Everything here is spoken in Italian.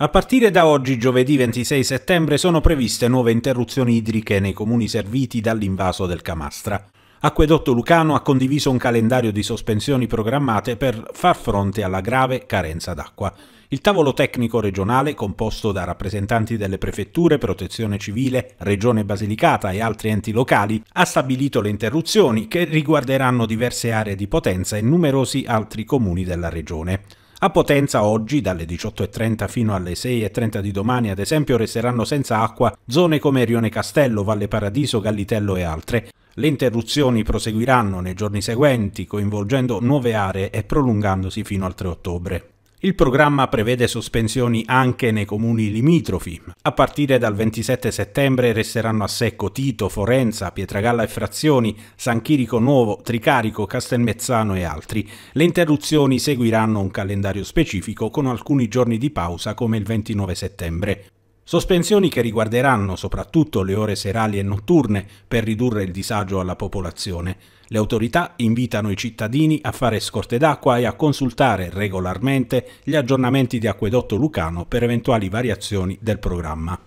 A partire da oggi, giovedì 26 settembre, sono previste nuove interruzioni idriche nei comuni serviti dall'invaso del Camastra. Acquedotto Lucano ha condiviso un calendario di sospensioni programmate per far fronte alla grave carenza d'acqua. Il tavolo tecnico regionale, composto da rappresentanti delle prefetture, protezione civile, regione Basilicata e altri enti locali, ha stabilito le interruzioni che riguarderanno diverse aree di Potenza e numerosi altri comuni della regione. A Potenza oggi, dalle 18.30 fino alle 6.30 di domani, ad esempio, resteranno senza acqua zone come Rione Castello, Valle Paradiso, Gallitello e altre. Le interruzioni proseguiranno nei giorni seguenti, coinvolgendo nuove aree e prolungandosi fino al 3 ottobre. Il programma prevede sospensioni anche nei comuni limitrofi. A partire dal 27 settembre resteranno a secco Tito, Forenza, Pietragalla e Frazioni, San Chirico Nuovo, Tricarico, Castelmezzano e altri. Le interruzioni seguiranno un calendario specifico con alcuni giorni di pausa come il 29 settembre. Sospensioni che riguarderanno soprattutto le ore serali e notturne per ridurre il disagio alla popolazione. Le autorità invitano i cittadini a fare scorte d'acqua e a consultare regolarmente gli aggiornamenti di Acquedotto Lucano per eventuali variazioni del programma.